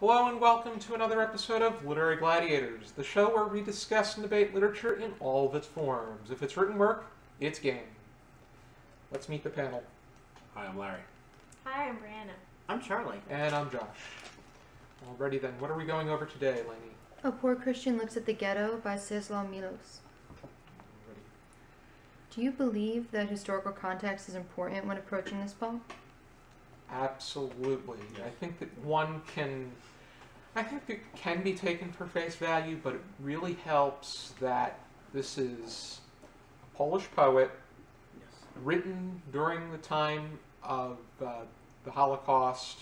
Hello and welcome to another episode of Literary Gladiators, the show where we discuss and debate literature in all of its forms. If it's written work, it's game. Let's meet the panel. Hi, I'm Larry. Hi, I'm Breanna. I'm Charlie. And I'm Josh. Alrighty then, what are we going over today, Laney? A Poor Christian Looks at the Ghetto by Czeslaw Milosz. Alrighty. Do you believe that historical context is important when approaching this poem? Absolutely. I think that one can. I think it can be taken for face value, but it really helps that this is a Polish poet Yes. written during the time of uh, the Holocaust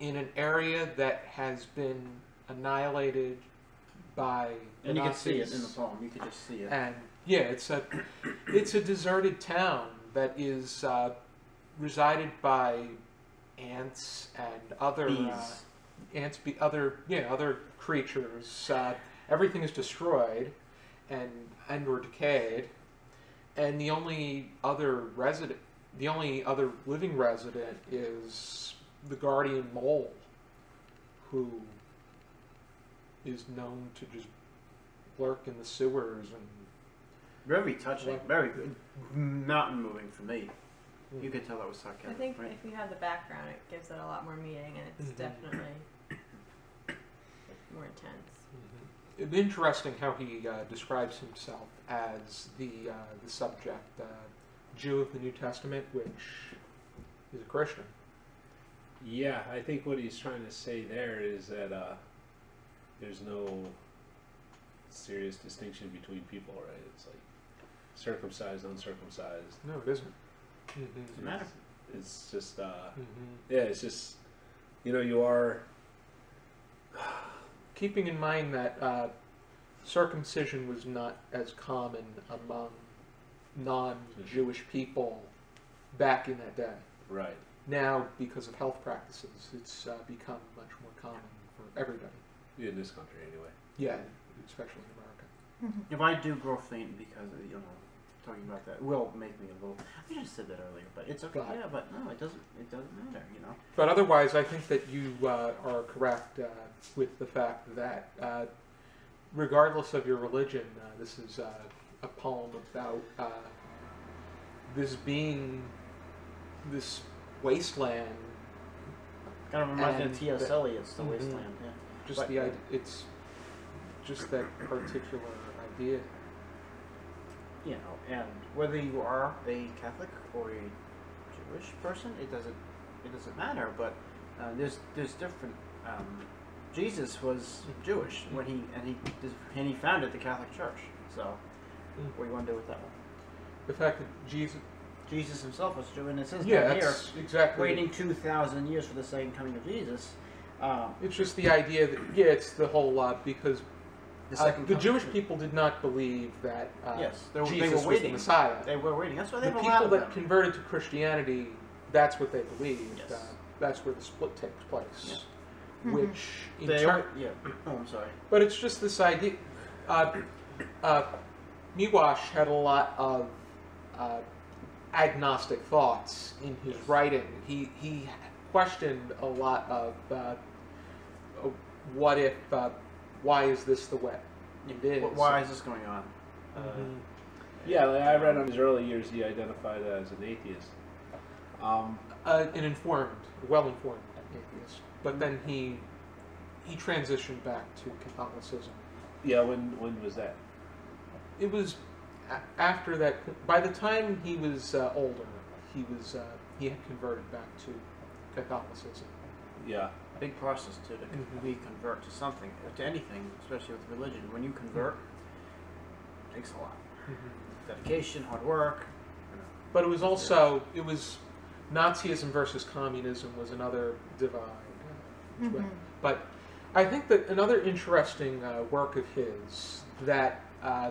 in an area that has been annihilated by the And you can see it in the poem. You can just see it. And yeah, it's a it's a deserted town that is uh, resided by ants and other Bees. uh, ants, be other yeah other creatures. Uh, everything is destroyed and and or decayed, and the only other resident, the only other living resident is the guardian mole, who is known to just lurk in the sewers and very touching. What? Very good. Mountain moving for me. You could tell that was sucking. I think right? if you have the background, it gives it a lot more meaning, and it's Mhm. definitely more intense. It's interesting how he uh, describes himself as the uh, the subject, uh, Jew of the New Testament, which is a Christian. Yeah, I think what he's trying to say there is that uh, there's no serious distinction between people, right? It's like circumcised, uncircumcised. No, it isn't. Mm-hmm. Doesn't matter. It's just, uh, Mm-hmm. yeah, it's just, you know, you are. Keeping in mind that uh, circumcision was not as common among non-Jewish people back in that day. Right. Now, because of health practices, it's uh, become much more common for everybody. In this country, anyway. Yeah, especially in America. If I do grow faint because of, you know talking about that will make me a little. I should have said that earlier, but it's okay. But- Yeah, but no, it doesn't. It doesn't matter. You know. But otherwise, I think that you uh, are correct uh, with the fact that, uh, regardless of your religion, uh, this is uh, a poem about uh, this being this wasteland. Kind of reminds me of T.S. Eliot's The Mhm. Wasteland. Yeah. Just But- the idea, it's just that particular idea. You know, and whether you are a Catholic or a Jewish person, it doesn't. It doesn't matter. But uh, there's there's different. Um, Jesus was Jewish when he and he and he founded the Catholic Church. So, Mm. what do you want to do with that one? The fact that Jesus, Jesus himself was Jew, and it says yeah, down here, that's exactly. waiting two thousand years for the second coming of Jesus. Um, It's just the idea that yeah, it's the whole lot because the uh, second the coming- Jewish people did not believe that uh, Yes, they were- they Jesus were was the waiting. Messiah. They were waiting. That's why they the have a people lot of that them. converted to Christianity, that's what they believed. Yes. Uh, that's where the split takes place. Yeah. Mhm. Which, in They turn, yeah. Oh, I'm sorry. but it's just this idea. Uh, uh, Milosz had a lot of uh, agnostic thoughts in his writing. He he questioned a lot of uh, uh, what if, uh, why is this the way it is? Wh- Why is this going on? Uh, Mhm. Yeah, like I read in his early years, he identified as an atheist. Um, uh, an informed, well-informed atheist. But then he he transitioned back to Catholicism. yeah, when when was that? It was after that. By the time he was uh, older, he was uh, he had converted back to Catholicism. Yeah. Big process to, to we convert to something, to anything, especially with religion. When you convert, it takes a lot. Dedication, hard work. you know. But it was also it was Nazism versus communism was another divide. uh, which went- Mhm. But I think that another interesting uh, work of his that uh,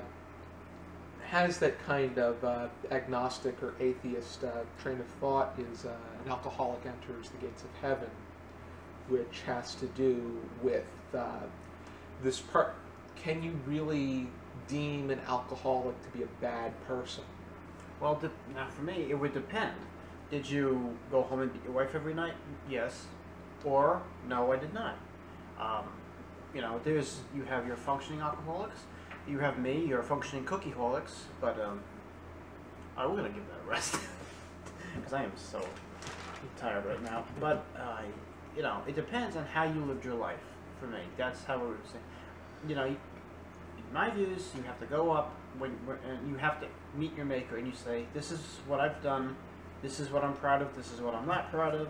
has that kind of uh, agnostic or atheist uh, train of thought is uh, An Alcoholic Enters the Gates of Heaven, which has to do with uh, this part. Can you really deem an alcoholic to be a bad person? Well, de- now for me, it would depend. Did you go home and beat your wife every night? Yes. Or no, I did not. Um, you know, there's you have your functioning alcoholics, you have me, your functioning cookieholics, but um, I'm gonna give that a rest because I am so tired right now. But uh, you know, it depends on how you lived your life. For me, that's how I would say. You know, in my views, you have to go up when, when and you have to meet your maker, and you say, "This is what I've done. This is what I'm proud of. This is what I'm not proud of."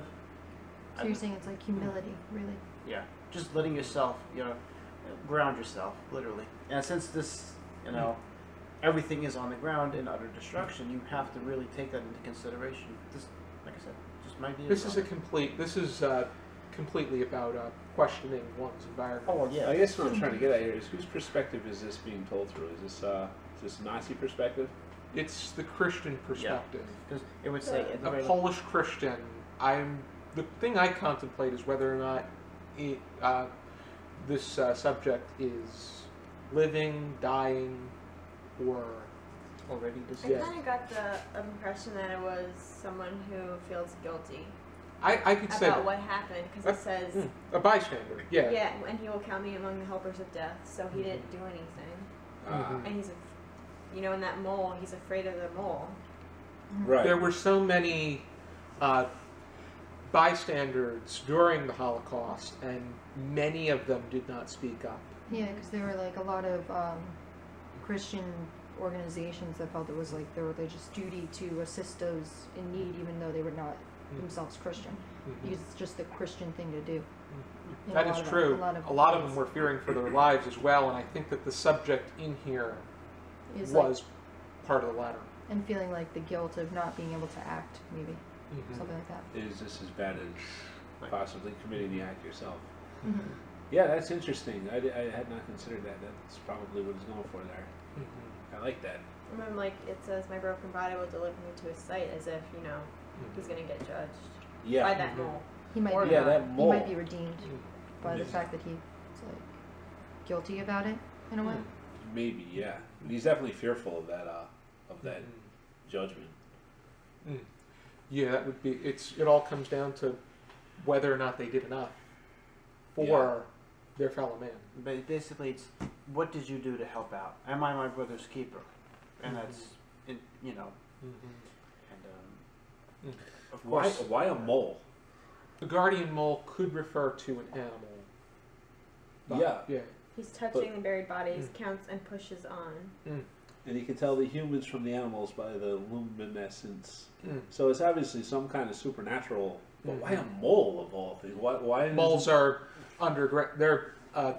So you're saying it's like humility, really? Yeah, just letting yourself, you know, ground yourself, literally. And since this, you know, everything is on the ground in utter destruction, you have to really take that into consideration. This, like I said, just my view. This is a complete. This is uh, completely about uh, questioning one's environment. Oh yeah. I guess what I'm trying to get at here is whose perspective is this being told through? Is this uh, is this Nazi perspective? It's the Christian perspective. Because it would say at the A Polish Christian. I'm the thing I contemplate is whether or not it, uh, this uh, subject is living, dying, or already I deceased. Yes. kind of got the impression that it was someone who feels guilty I, I could say about what happened because it says, Hmm, a bystander. Yeah. yeah, and he will count me among the helpers of death. So he didn't do anything, Uh, and he's, a, you know, in that mole, he's afraid of the mole. Right. There were so many uh, bystanders during the Holocaust, and many of them did not speak up. Yeah, because there were like a lot of um, Christian organizations that felt it was like their religious duty to assist those in need, even though they were not Mm. Themselves Christian. Mhm. Because it's just the Christian thing to do. In a That lot is of them- true. a lot of a lot of them were fearing for their lives as well, and I think that the subject in here Is like, was part of the latter. and feeling like the guilt of not being able to act, maybe Mhm. something like that. Is this as bad as possibly committing the act yourself? Mm-hmm. Yeah, that's interesting. I, I had not considered that. That's probably what he's going for there. Mhm. I like that. And then, like it says, my broken body will deliver me to his sight, as if you know He's gonna get judged yeah. by Yeah. that mole. He might Or be, Yeah, not. that he might be redeemed by the fact that he's like guilty about it in a way. Maybe, yeah. He's definitely fearful of that. Uh, of that Mhm. judgment. Mm. Yeah, that would be. It's. It all comes down to whether or not they did enough for Yeah. their fellow man. But basically, it's what did you do to help out? Am I my brother's keeper? And Mhm. that's, in, you know, Mm-hmm. And Mm. of Why? course, Why a mole? The guardian mole could refer to an animal. but- Yeah. Yeah. He's touching the buried bodies, counts and pushes on. And you can tell the humans from the animals by the luminescence. Mm. So it's obviously some kind of supernatural. But why a mole of all things? Why? Why Moles are underground. They're uh,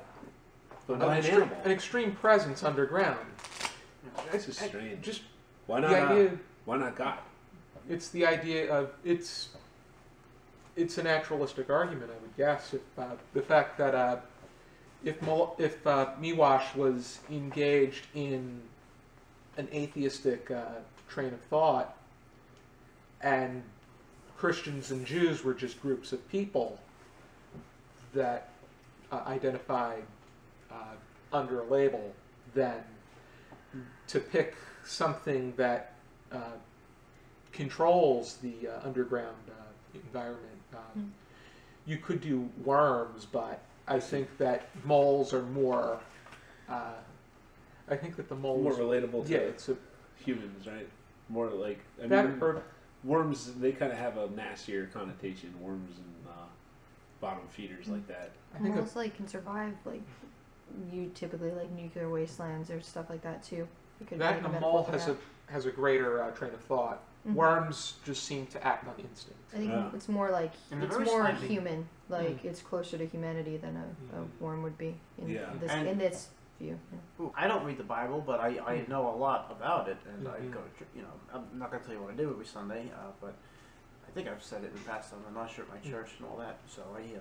But an, why an extreme, animal? an extreme presence underground. This is I- strange. Just why the not? uh, idea. why not God? It's the idea of it's. It's a naturalistic argument, I would guess. If uh, the fact that uh, if if uh, Milosz was engaged in an atheistic uh, train of thought, and Christians and Jews were just groups of people that uh, identified uh, under a label, then to pick something that controls the uh, underground uh, environment. Um, Mm. You could do worms, but I think that moles are more. Uh, I think that the moles. More relatable to yeah, it's a humans, right? More like I that mean, or worms. They kind of have a nastier connotation. Worms and uh, bottom feeders like that. I think Moles like can survive like you typically like nuclear wastelands or stuff like that too. You could that and a mole has a has a greater uh, train of thought. Mhm. Worms just seem to act on instinct. I think Yeah. it's more like And it's more slimy. human. Like it's closer to humanity than a, a Mhm. worm would be in Yeah. this And- in this view. yeah. I don't read the Bible, but I, I Mm. know a lot about it, and I Mhm. go, to, you know, I'm not gonna tell you what I do every Sunday, uh, but I think I've said it in the past. I'm not sure at my Mm. church and all that. So I, uh,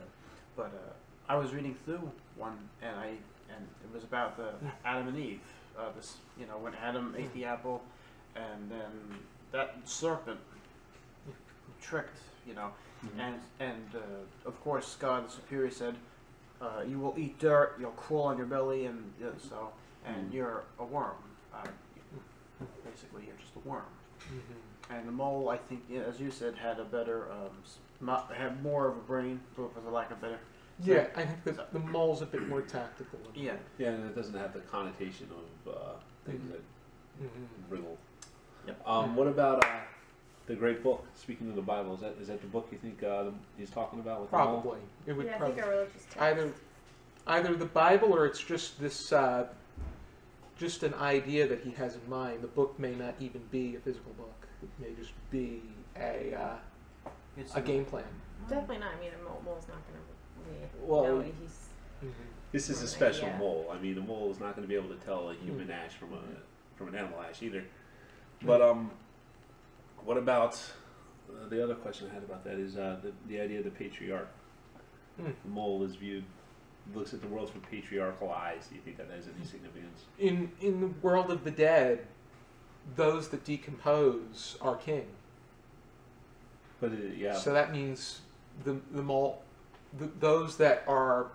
but uh, I was reading through one, and I, and it was about the Mm. Adam and Eve. Uh, this, you know, when Adam ate the apple, and then that serpent tricked, you know, and and uh, of course God the Superior said, uh, "You will eat dirt. You'll crawl on your belly, and uh, so, and Mm. you're a worm. Uh, basically, you're just a worm." Mm-hmm. And the mole, I think, yeah, as you said, had a better, um, had more of a brain, for, for the lack of better Yeah, I think that the mole's a bit more tactical. Yeah. Yeah, and it doesn't have the connotation of uh, things Mhm. that Mhm. riddle. Yep. Um, what about uh, the Great Book? Speaking of the Bible, is that is that the book you think uh, he's talking about with the mole? Probably. It would yeah, I think our religious text. either either the Bible or it's just this uh, just an idea that he has in mind. The book may not even be a physical book. It may just be a uh, It's a game plan. Definitely not. I mean, a mole, mole's not going to really Well, know he's. This is a special yeah. mole. I mean, a mole is not going to be able to tell a human ash from a from an animal ash either. But um, what about uh, the other question I had about that is uh, the the idea of the patriarch. Hmm. The mole is viewed looks at the world through patriarchal eyes. Do you think that has any significance? In in the world of the dead, those that decompose are king. But it, yeah, So that means the the mole, the, those that are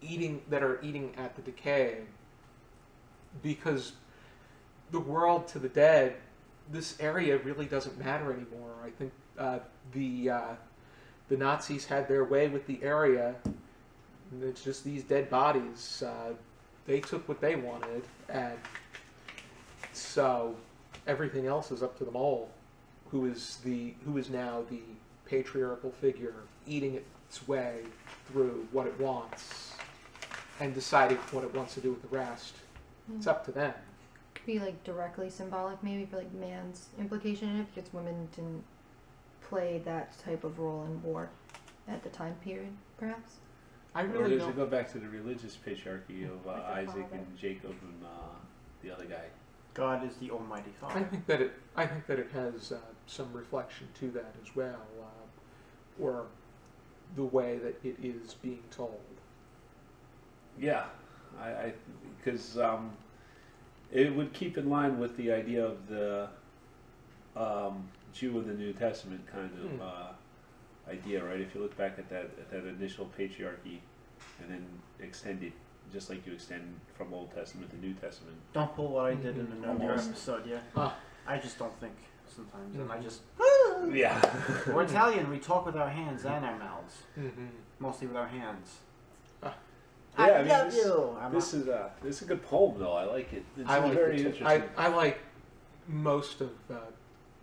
eating that are eating at the decay, because the world to the dead, this area really doesn't matter anymore. I think uh, the uh, the Nazis had their way with the area. and It's just these dead bodies. Uh, they took what they wanted, and so everything else is up to the mole who is the who is now the patriarchal figure eating its way through what it wants and deciding what it wants to do with the rest. It's up to them. Could be like directly symbolic, maybe for like man's implication in it, because women didn't play that type of role in war at the time period, perhaps. I or really does don't. it go back to the religious patriarchy of uh, Isaac father. and Jacob and uh, the other guy? God is the Almighty I think that it. I think that it has uh, some reflection to that as well, uh, or the way that it is being told. Yeah, I because um, it would keep in line with the idea of the um, Jew in the New Testament kind of Hmm. uh, idea, right? If you look back at that at that initial patriarchy, and then extend it just like you extend from Old Testament to New Testament. Don't pull what I did in the earlier Almost. episode, yeah. Ah. I just don't think sometimes, and I Mhm. just. Yeah, We're Italian. We talk with our hands and our mouths, Mm-hmm. mostly with our hands. Ah. Yeah, I, I mean, love this- you. I'm this is a this is a good poem though. I like it. It's I like very it interesting. I, I like most of uh,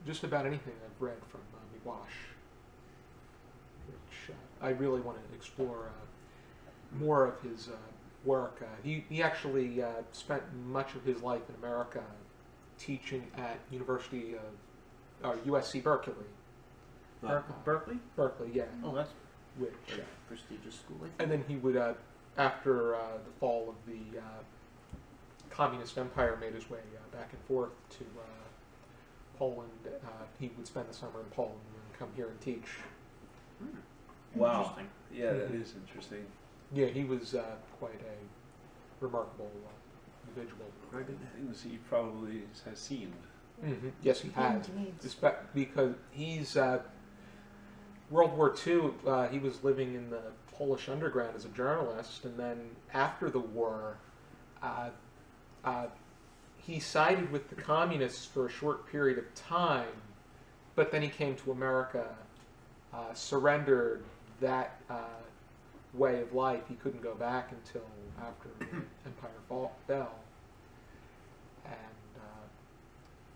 just about anything I've read from uh, Milosz, which uh, I really want to explore uh, more of his uh, work. Uh, he, he actually uh, spent much of his life in America teaching at University of uh, USC Berkeley. Uh, Ber- Berkeley. Berkeley, yeah, Oh, that's which. a prestigious school. I think. and then he would, uh, after uh, the fall of the uh, communist empire, made his way uh, back and forth to uh, Poland. Uh, he would spend the summer in Poland and come here and teach. Hmm. Wow. Interesting. yeah, that Mhm. is interesting. Yeah, he was uh, quite a remarkable uh, individual. Very good. Things he probably has seen. hmm Yes, he has. Despe- because he's uh, World War II. Uh, he was living in the Polish underground as a journalist, and then after the war, uh, uh, he sided with the communists for a short period of time, but then he came to America, uh, surrendered that uh, way of life. He couldn't go back until after the empire fall, fell, and uh,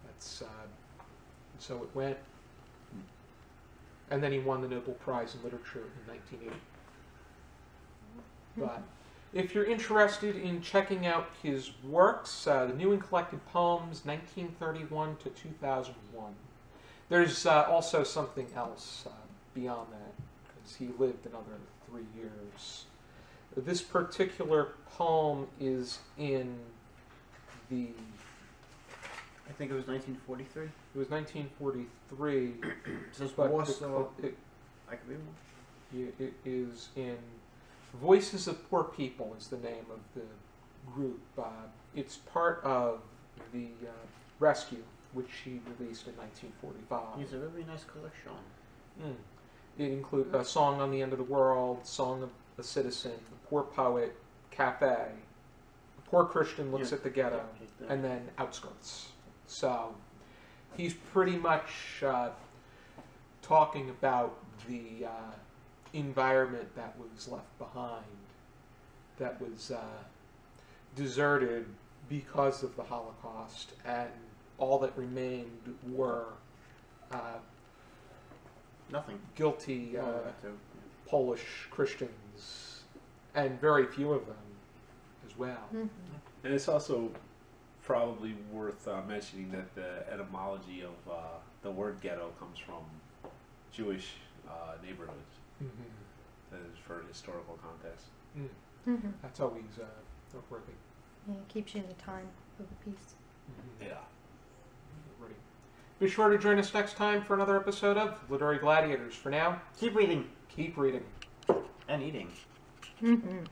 that's uh, so it went. And then he won the Nobel Prize in Literature in 1980. But if you're interested in checking out his works, uh, the New and Collected Poems, 1931 to 2001. There's uh, also something else uh, beyond that, because he lived another three years. This particular poem is in the I think it was 1943. It It was 1943, says but the Warsaw. it, I could be wrong. it is in Voices of Poor People is the name of the group. Uh, it's part of the uh, Rescue, which he released in 1945. It's a very nice collection. Mm. It includes a song on the end of the world, song of a citizen, a poor poet, cafe, a poor Christian looks Yeah. at the ghetto, Yeah. and then outskirts. So he's pretty much uh, talking about the uh, environment that was left behind, that was uh, deserted because of the Holocaust, and all that remained were uh, Nothing. guilty uh, Well, that. Polish Christians, and very few of them as well. Mhm. And it's also probably worth uh, mentioning that the etymology of uh, the word ghetto comes from Jewish uh, neighborhoods. Mhm. That is for historical context. Mm. Mhm. That's always uh, noteworthy. Yeah, it keeps you in the time of the piece. Mhm. Yeah. Ready. Be sure to join us next time for another episode of Literary Gladiators. For now, Keep reading keep reading. and eating. Mm-hmm.